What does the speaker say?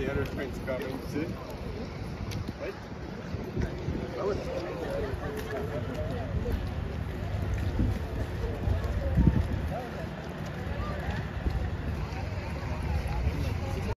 the other train's coming, too. What? Oh.